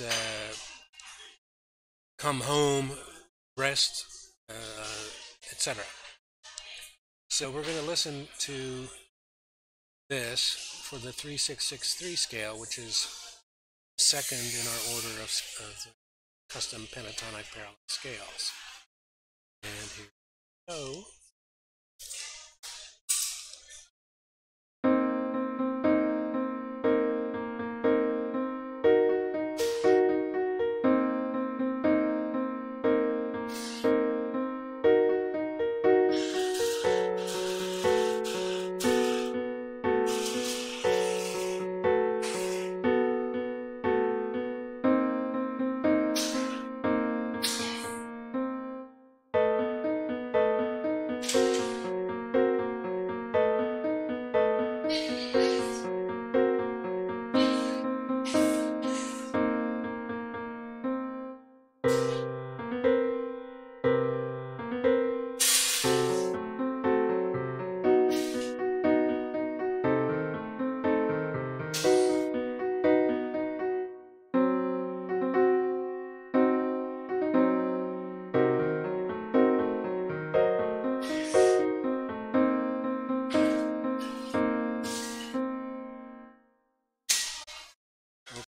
uh, come home, rest, uh, etc. So we're going to listen to this for the 3663 scale, which is second in our order of, of custom pentatonic parallel scales. And here we go.